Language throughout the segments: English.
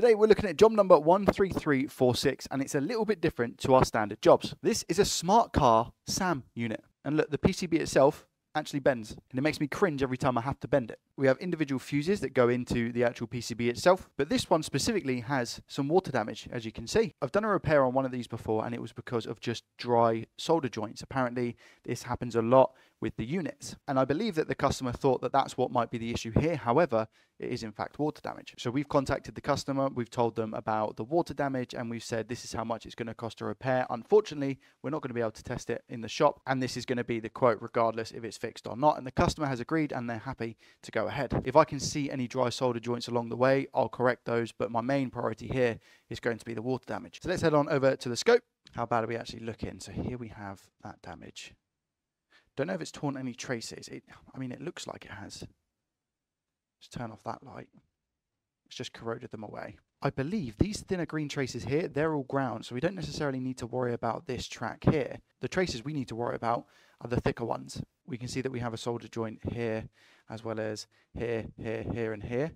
Today we're looking at job number 13346 and it's a little bit different to our standard jobs. This is a smart car SAM unit. And look, the PCB itself actually bends and it makes me cringe every time I have to bend it. We have individual fuses that go into the actual PCB itself, but this one specifically has some water damage as you can see. I've done a repair on one of these before and it was because of just dry solder joints. Apparently this happens a lot with the units. And I believe that the customer thought that that's what might be the issue here. However, it is in fact water damage. So we've contacted the customer, we've told them about the water damage, and we've said this is how much it's going to cost to repair. Unfortunately, we're not going to be able to test it in the shop, and this is going to be the quote regardless if it's fixed or not. And the customer has agreed and they're happy to go ahead. If I can see any dry solder joints along the way, I'll correct those, but my main priority here is going to be the water damage. So let's head on over to the scope. How bad are we actually looking? So here we have that damage. Don't know if it's torn any traces. It, I mean, it looks like it has. Just turn off that light. It's just corroded them away. I believe these thinner green traces here, they're all ground, so we don't necessarily need to worry about this track here. The traces we need to worry about are the thicker ones. We can see that we have a solder joint here, as well as here, here, here, and here.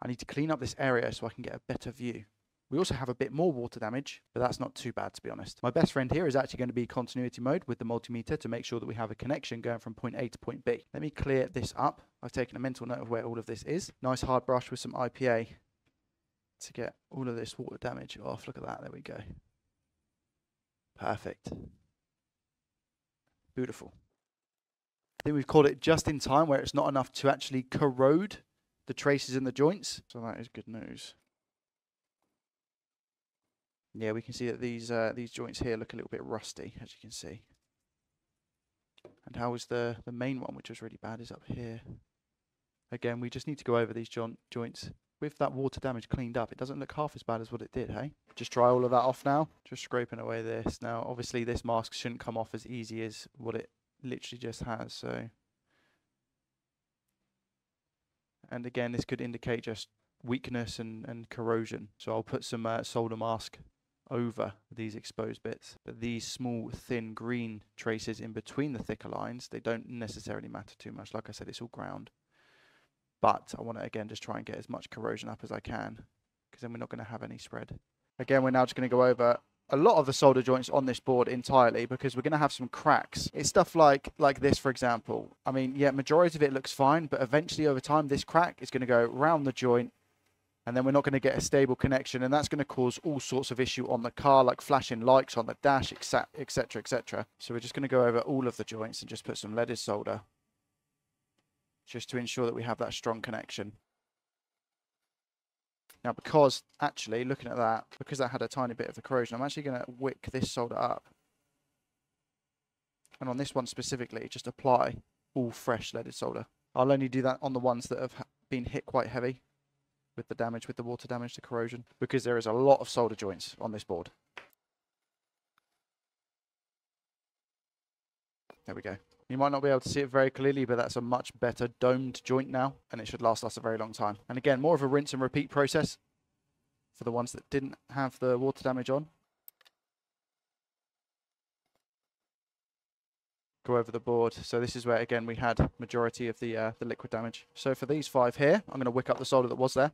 I need to clean up this area so I can get a better view. We also have a bit more water damage, but that's not too bad to be honest. My best friend here is actually going to be continuity mode with the multimeter to make sure that we have a connection going from point A to point B. Let me clear this up. I've taken a mental note of where all of this is. Nice hard brush with some IPA to get all of this water damage off. Look at that, there we go. Perfect. Beautiful. I think we've called it just in time where it's not enough to actually corrode the traces in the joints. So that is good news. Yeah, we can see that these uh, these joints here look a little bit rusty, as you can see. And how is the, the main one, which was really bad, is up here. Again, we just need to go over these jo joints. With that water damage cleaned up, it doesn't look half as bad as what it did, hey? Just try all of that off now. Just scraping away this. Now, obviously, this mask shouldn't come off as easy as what it literally just has, so... And again, this could indicate just weakness and, and corrosion. So I'll put some uh, solder mask over these exposed bits. But these small, thin green traces in between the thicker lines, they don't necessarily matter too much. Like I said, it's all ground. But I want to, again, just try and get as much corrosion up as I can, because then we're not going to have any spread. Again, we're now just going to go over a lot of the solder joints on this board entirely because we're going to have some cracks. It's stuff like like this, for example. I mean, yeah, majority of it looks fine, but eventually over time, this crack is going to go around the joint and then we're not going to get a stable connection and that's going to cause all sorts of issue on the car like flashing lights on the dash etc etc so we're just going to go over all of the joints and just put some leaded solder just to ensure that we have that strong connection now because actually looking at that because that had a tiny bit of the corrosion I'm actually going to wick this solder up and on this one specifically just apply all fresh leaded solder I'll only do that on the ones that have been hit quite heavy with the damage, with the water damage, the corrosion, because there is a lot of solder joints on this board. There we go. You might not be able to see it very clearly, but that's a much better domed joint now, and it should last us a very long time. And again, more of a rinse and repeat process for the ones that didn't have the water damage on. Go over the board. So this is where, again, we had majority of the, uh, the liquid damage. So for these five here, I'm going to wick up the solder that was there.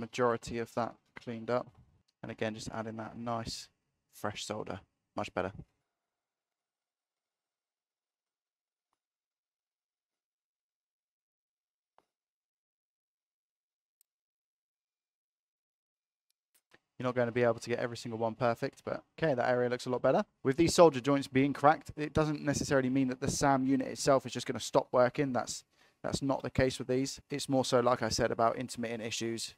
Majority of that cleaned up. And again, just adding that nice fresh solder, much better. You're not going to be able to get every single one perfect, but okay, that area looks a lot better. With these solder joints being cracked, it doesn't necessarily mean that the SAM unit itself is just going to stop working. That's that's not the case with these. It's more so, like I said, about intermittent issues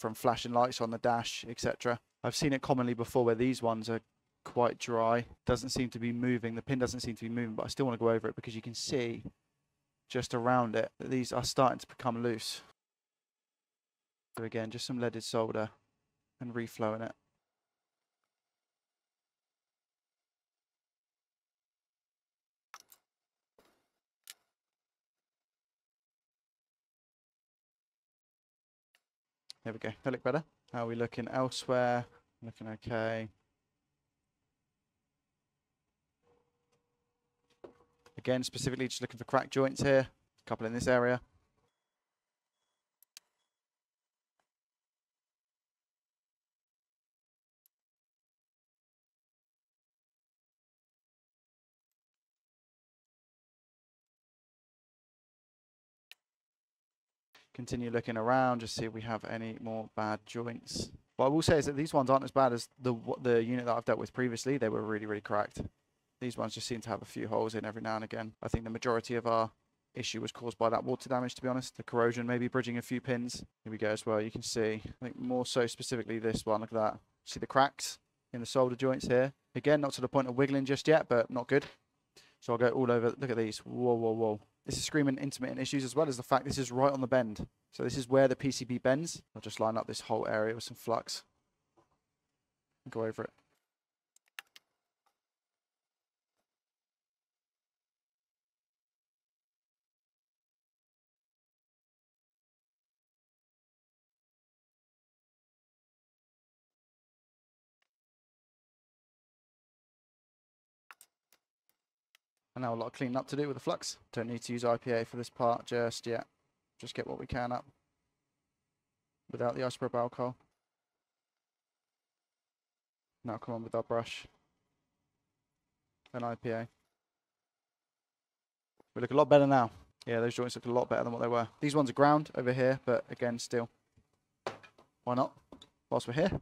from flashing lights on the dash, etc. I've seen it commonly before where these ones are quite dry. Doesn't seem to be moving. The pin doesn't seem to be moving, but I still want to go over it because you can see just around it that these are starting to become loose. So again, just some leaded solder and reflowing it. There we go. That look better. How are we looking elsewhere? Looking okay. Again, specifically just looking for crack joints here. A couple in this area. Continue looking around, just see if we have any more bad joints. What I will say is that these ones aren't as bad as the the unit that I've dealt with previously. They were really, really cracked. These ones just seem to have a few holes in every now and again. I think the majority of our issue was caused by that water damage, to be honest. The corrosion, maybe bridging a few pins. Here we go as well. You can see, I think more so specifically this one. Look at that. See the cracks in the solder joints here. Again, not to the point of wiggling just yet, but not good. So I'll go all over. Look at these. Whoa, whoa, whoa. This is screaming intermittent issues as well as the fact this is right on the bend. So this is where the PCB bends. I'll just line up this whole area with some flux. Go over it. And now a lot of cleaning up to do with the flux. Don't need to use IPA for this part just yet. Just get what we can up without the isopropyl alcohol. Now come on with our brush and IPA. We look a lot better now. Yeah, those joints look a lot better than what they were. These ones are ground over here, but again, still. Why not? Whilst we're here.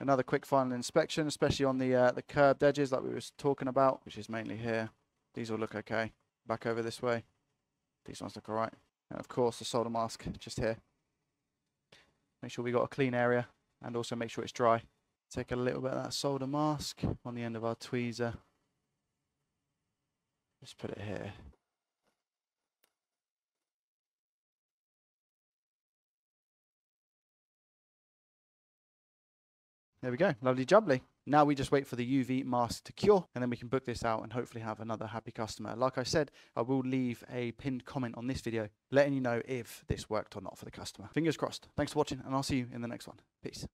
Another quick final inspection, especially on the uh, the curved edges like we were talking about, which is mainly here. These all look okay. Back over this way. These ones look alright. And of course the solder mask just here. Make sure we got a clean area and also make sure it's dry. Take a little bit of that solder mask on the end of our tweezer. Just put it here. There we go, lovely jubbly. Now we just wait for the UV mask to cure and then we can book this out and hopefully have another happy customer. Like I said, I will leave a pinned comment on this video letting you know if this worked or not for the customer. Fingers crossed. Thanks for watching and I'll see you in the next one. Peace.